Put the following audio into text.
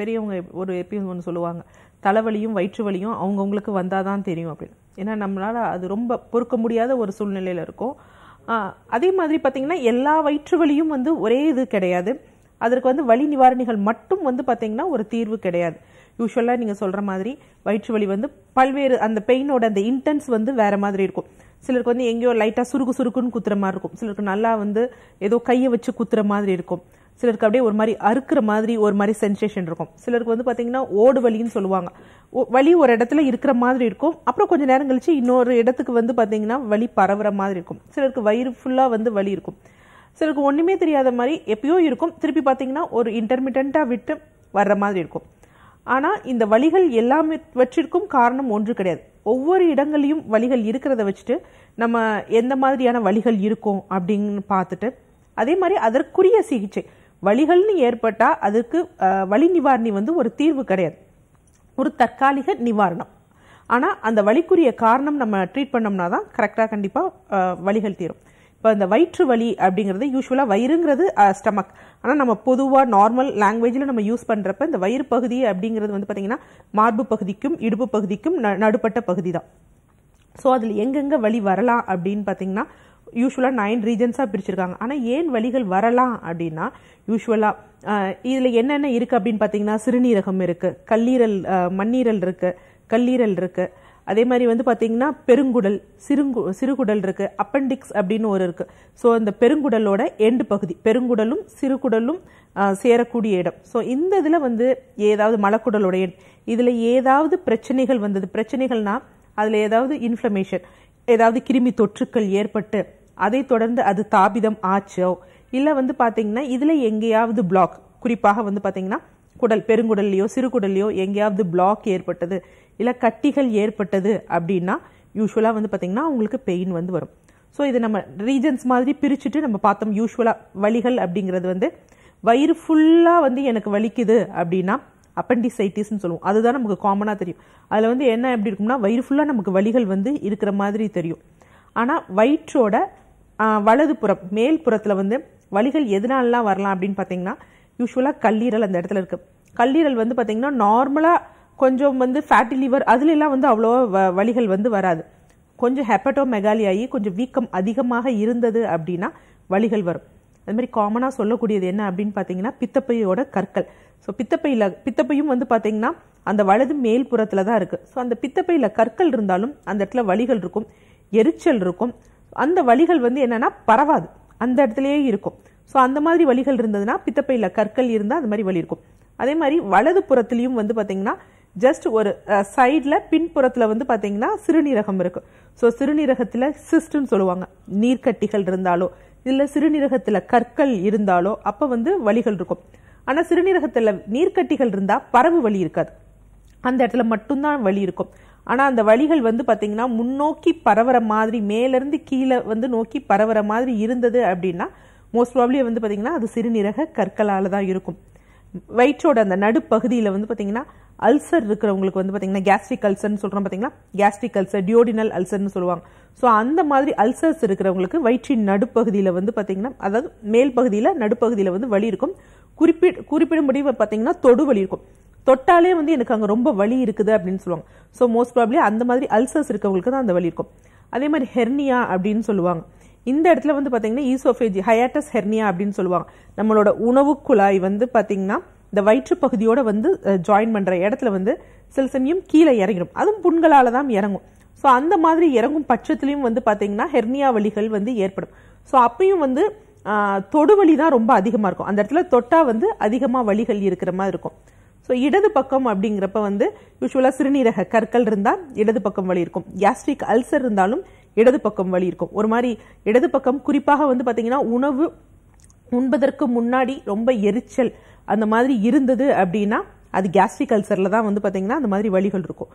பெரியவங்க ஒரு எப்பயும் ஒன்று சொல்லுவாங்க தலைவலியும் வயிற்று வலியும் அவங்கவுங்களுக்கு வந்தால் தான் தெரியும் அப்படின்னு. ஏன்னா நம்மளால் அது ரொம்ப பொறுக்க முடியாத ஒரு சூழ்நிலையில் இருக்கும். அதே மாதிரி பார்த்தீங்கன்னா எல்லா வயிற்று வலியும் வந்து ஒரே இது கிடையாது. அதற்கு வந்து வலி நிவாரணிகள் மட்டும் வந்து பார்த்தீங்கன்னா ஒரு தீர்வு கிடையாது. யூஸ்வலாக நீங்கள் சொல்கிற மாதிரி வயிற்று வலி வந்து பல்வேறு அந்த பெயினோட அந்த இன்டென்ஸ் வந்து வேறு மாதிரி இருக்கும். சிலருக்கு வந்து எங்கேயோ லைட்டாக சுருக்கு சுருக்குன்னு குத்துற மாதிரி இருக்கும். சிலருக்கு நல்லா வந்து ஏதோ கையை வச்சு குத்துற மாதிரி இருக்கும். சிலருக்கு அப்படியே ஒரு மாதிரி அறுக்கிற மாதிரி ஒரு மாதிரி சென்சேஷன் இருக்கும். சிலருக்கு வந்து பார்த்தீங்கன்னா ஓடு வலின்னு சொல்லுவாங்க. ஓ- வலி ஒரு இடத்துல இருக்கிற மாதிரி இருக்கும். அப்புறம் கொஞ்சம் நேரம் கழிச்சு இன்னொரு இடத்துக்கு வந்து பார்த்தீங்கன்னா வலி பரவுற மாதிரி இருக்கும். சிலருக்கு வயிறு ஃபுல்லாக வந்து வலி இருக்கும். சிலருக்கு ஒன்றுமே தெரியாத மாதிரி எப்பயோ இருக்கும். திருப்பி பார்த்தீங்கன்னா ஒரு இன்டர்மீடியண்ட்டாக விட்டு வர்ற மாதிரி இருக்கும். ஆனால் இந்த வலிகள் எல்லாவற்றிற்கும் காரணம் ஒன்று கிடையாது. ஒவ்வொரு இடங்களையும் வலிகள் இருக்கிறத வச்சுட்டு நம்ம எந்த மாதிரியான வலிகள் இருக்கும் அப்படின்னு பார்த்துட்டு அதே மாதிரி அதற்குரிய சிகிச்சை. வழிகள்னு ஏற்பட்டால் அதுக்கு வழி நிவாரணி வந்து ஒரு தீர்வு கிடையாது. ஒரு தற்காலிக நிவாரணம். ஆனால் அந்த வலிக்குரிய காரணம் நம்ம ட்ரீட் பண்ணோம்னா தான் கரெக்டாக கண்டிப்பாக வழிகள் தீரும். இப்போ இந்த வயிற்று வலி அப்படிங்கிறது யூஸ்வலாக வயிறுங்கிறது ஸ்டமக் ஆனால் நம்ம பொதுவாக நார்மல் லாங்குவேஜில் நம்ம யூஸ் பண்ணுறப்ப இந்த வயிறு பகுதி அப்படிங்கிறது வந்து பார்த்தீங்கன்னா மார்பு பகுதிக்கும் இடுப்பு பகுதிக்கும் ந- நடுப்பட்ட பகுதி தான். ஸோ அதில் எங்கெங்கே வலி வரலாம் அப்படின்னு பார்த்தீங்கன்னா யூஸ்வலாக நைன் ரீஜன்ஸாக பிரிச்சிருக்காங்க. ஆனால் ஏன் வழிகள் வரலாம் அப்படின்னா யூஸ்வலாக இதில் என்னென்ன இருக்குது அப்படின்னு பார்த்தீங்கன்னா சிறுநீரகம் இருக்குது கல்லீரல் மண்ணீரல் இருக்குது கல்லீரல் இருக்குது அதே மாதிரி வந்து பார்த்தீங்கன்னா பெருங்குடல் சிறுங்கு சிறுகுடல் இருக்குது அப்பெண்டிக்ஸ் அப்படின்னு ஒரு இருக்குது ஸோ இந்த பெருங்குடலோட எண்டு பகுதி பெருங்குடலும் சிறுகுடலும் சேரக்கூடிய இடம். ஸோ இந்த இதில் வந்து ஏதாவது மலக்குடலோட எண் இதில் ஏதாவது பிரச்சனைகள் வந்தது. பிரச்சனைகள்னா அதில் ஏதாவது இன்ஃப்ளமேஷன் ஏதாவது கிருமி தொற்றுக்கள் ஏற்பட்டு அதை தொடர்ந்து அது தாபிதம் ஆச்சோ? இல்லை வந்து பார்த்தீங்கன்னா இதில் எங்கேயாவது பிளாக் குறிப்பாக வந்து பார்த்தீங்கன்னா குடல் பெருங்குடல்லையோ சிறுகுடல்லையோ எங்கேயாவது பிளாக் ஏற்பட்டது இல்லை கட்டிகள் ஏற்பட்டது அப்படின்னா யூஸ்வலாக வந்து பார்த்தீங்கன்னா உங்களுக்கு பெயின் வந்து வரும். ஸோ இது நம்ம ரீஜன்ஸ் மாதிரி பிரிச்சுட்டு நம்ம பார்த்தோம் யூஸ்வலாக வலிகள் அப்படிங்கிறது வந்து வயிறு ஃபுல்லாக வந்து எனக்கு வலிக்குது அப்படின்னா அப்பெண்டிசைட்டிஸ்னு சொல்லுவோம். அதுதான் நமக்கு காமனாக தெரியும். அதில் வந்து என்ன எப்படி இருக்கும்னா வயிறு ஃபுல்லாக நமக்கு வலிகள் வந்து இருக்கிற மாதிரி தெரியும். ஆனால் வயிற்றோட வலது புறம் மேல் புறத்தில் வந்து வலிகள் எதனாலலாம் வரலாம் அப்படின்னு பார்த்தீங்கன்னா யூஸ்வலாக கல்லீரல் அந்த இடத்துல இருக்குது கல்லீரல் வந்து பார்த்திங்கன்னா நார்மலாக கொஞ்சம் வந்து ஃபேட்டி லிவர் அதுல வந்து அவ்வளோ வ- வலிகள் வந்து வராது. கொஞ்சம் ஹெப்படோமெகாலி ஆகி கொஞ்சம் வீக்கம் அதிகமாக இருந்தது அப்படின்னா வலிகள் வரும். அது மாதிரி காமனாக சொல்லக்கூடியது என்ன அப்படின்னு பார்த்தீங்கன்னா பித்தப்பையோட கற்கள். ஸோ பித்தப்பையில் பித்தப்பையும் வந்து பார்த்தீங்கன்னா அந்த வலது மேல் புறத்தில் தான் இருக்குது ஸோ அந்த பித்தப்பையில் கற்கள் இருந்தாலும் அந்த இடத்துல வலிகள் இருக்கும் எரிச்சல் இருக்கும். அந்த வலிகள் வந்து என்னென்னா பரவாது. அந்த இடத்துலையே இருக்கும். ஸோ அந்த மாதிரி வலிகள் இருந்ததுன்னா பித்தப்பையில் கற்கள் இருந்தால் அந்த மாதிரி வலி இருக்கும். அதே மாதிரி வலது புறத்துலையும் வந்து பார்த்தீங்கன்னா ஜஸ்ட் ஒரு சைடில் பின்புறத்தில் வந்து பார்த்தீங்கன்னா சிறுநீரகம் இருக்குது ஸோ சிறுநீரகத்தில் சிஸ்ட்னு சொல்லுவாங்க. நீர்க்கட்டிகள் இருந்தாலோ இல்லை சிறுநீரகத்தில் கற்கள் இருந்தாலோ அப்போ வந்து வலிகள் இருக்கும். ஆனால் சிறுநீரகத்தில் நீர்க்கட்டிகள் இருந்தால் பரவு வழி இருக்காது. அந்த இடத்துல மட்டும்தான் வழி இருக்கும். ஆனால் அந்த வழிகள் வந்து பார்த்தீங்கன்னா முன்னோக்கி பரவுற மாதிரி மேலேருந்து கீழே வந்து நோக்கி பரவற மாதிரி இருந்தது அப்படின்னா மோஸ்ட் ப்ராப்ளி வந்து பார்த்தீங்கன்னா அது சிறுநீரக கற்களால் தான் இருக்கும். வயிற்றோட அந்த நடுப்பகுதியில் வந்து பார்த்தீங்கன்னா அல்சர் இருக்கிறவங்களுக்கு வந்து பார்த்தீங்கன்னா கேஸ்ட்ரிக் அல்சர்னு சொல்கிறோம் பார்த்தீங்கன்னா கேஸ்ட்ரிக் அல்சர் டியோடினல் அல்சர்னு சொல்லுவாங்க. ஸோ அந்த மாதிரி அல்சர்ஸ் இருக்கிறவங்களுக்கு வயிற்றின் நடுப்பகுதியில் வந்து பார்த்தீங்கன்னா அதாவது மேல் பகுதியில் நடுப்பகுதியில் வந்து வலி இருக்கும். குறிப்பிட் குறிப்பிடும்படி பார்த்தீங்கன்னா தொடு வலி இருக்கும். தொட்டாலே வந்து எனக்கு அங்கே ரொம்ப வலி இருக்குது அப்படின்னு சொல்லுவாங்க. ஸோ மோஸ்ட் ப்ராப்ளி அந்த மாதிரி அல்சர்ஸ் இருக்கவங்களுக்கு தான் அந்த வலி இருக்கும். அதே மாதிரி ஹெர்னியா அப்படின்னு சொல்லுவாங்க. இந்த இடத்துல வந்து பார்த்தீங்கன்னா ஈசோஃபேஜி ஹயாட்டஸ் ஹெர்னியா அப்படின்னு சொல்லுவாங்க. நம்மளோட உணவு குழாய் வந்து பார்த்தீங்கன்னா இந்த வயிற்று பகுதியோட வந்து ஜாயின் பண்ணுற இடத்துல வந்து சில சமயம் கீழே இறங்கிடும். அதுவும் புண்களால் தான் இறங்கும். ஸோ அந்த மாதிரி இறங்கும் பட்சத்துலையும் வந்து பார்த்தீங்கன்னா ஹெர்னியா வலிகள் வந்து ஏற்படும். ஸோ அப்பயும் வந்து தொடுவலி தொடு வலி தான் ரொம்ப அதிகமாக இருக்கும். அந்த இடத்துல தொட்டா வந்து அதிகமாக வழிகள் இருக்கிற மாதிரி இருக்கும். ஸோ இடது பக்கம் அப்படிங்கிறப்ப வந்து யூஸ்வலாக சிறுநீரக கற்கள் இருந்தால் இடது பக்கம் வலி இருக்கும். கேஸ்ட்ரிக் அல்சர் இருந்தாலும் இடது பக்கம் வலி இருக்கும். ஒரு மாதிரி இடது பக்கம் குறிப்பாக வந்து பார்த்தீங்கன்னா உணவு உண்பதற்கு முன்னாடி ரொம்ப எரிச்சல் அந்த மாதிரி இருந்தது அப்படின்னா அது கேஸ்ட்ரிக் அல்சரில் தான் வந்து பார்த்தீங்கன்னா அந்த மாதிரி வழிகள் இருக்கும்.